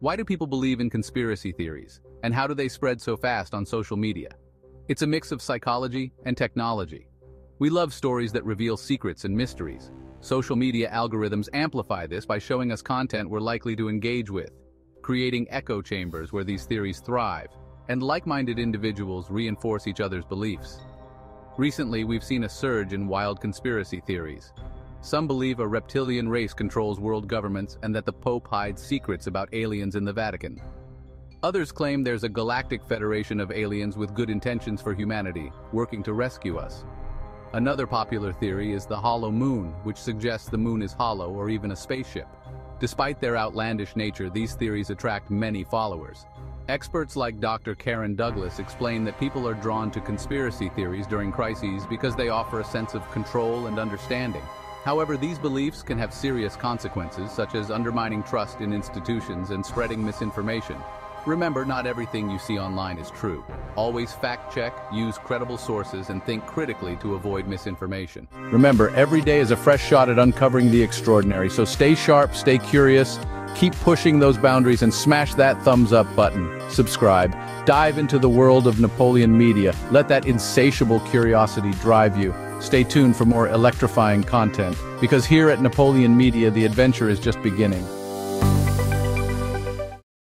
Why do people believe in conspiracy theories, and how do they spread so fast on social media? It's a mix of psychology and technology. We love stories that reveal secrets and mysteries. Social media algorithms amplify this by showing us content we're likely to engage with, creating echo chambers where these theories thrive, and like-minded individuals reinforce each other's beliefs. Recently, we've seen a surge in wild conspiracy theories, some believe a reptilian race controls world governments and that the Pope hides secrets about aliens in the Vatican. Others claim there's a galactic federation of aliens with good intentions for humanity, working to rescue us. Another popular theory is the hollow moon, which suggests the moon is hollow or even a spaceship. Despite their outlandish nature, these theories attract many followers. Experts like Dr. Karen Douglas explain that people are drawn to conspiracy theories during crises because they offer a sense of control and understanding. However, these beliefs can have serious consequences, such as undermining trust in institutions and spreading misinformation. Remember, not everything you see online is true. Always fact-check, use credible sources, and think critically to avoid misinformation. Remember, every day is a fresh shot at uncovering the extraordinary, so stay sharp, stay curious, keep pushing those boundaries and smash that thumbs up button. Subscribe. Dive into the world of Napoleon Media. Let that insatiable curiosity drive you. Stay tuned for more electrifying content, because here at Napoleon Media the adventure is just beginning.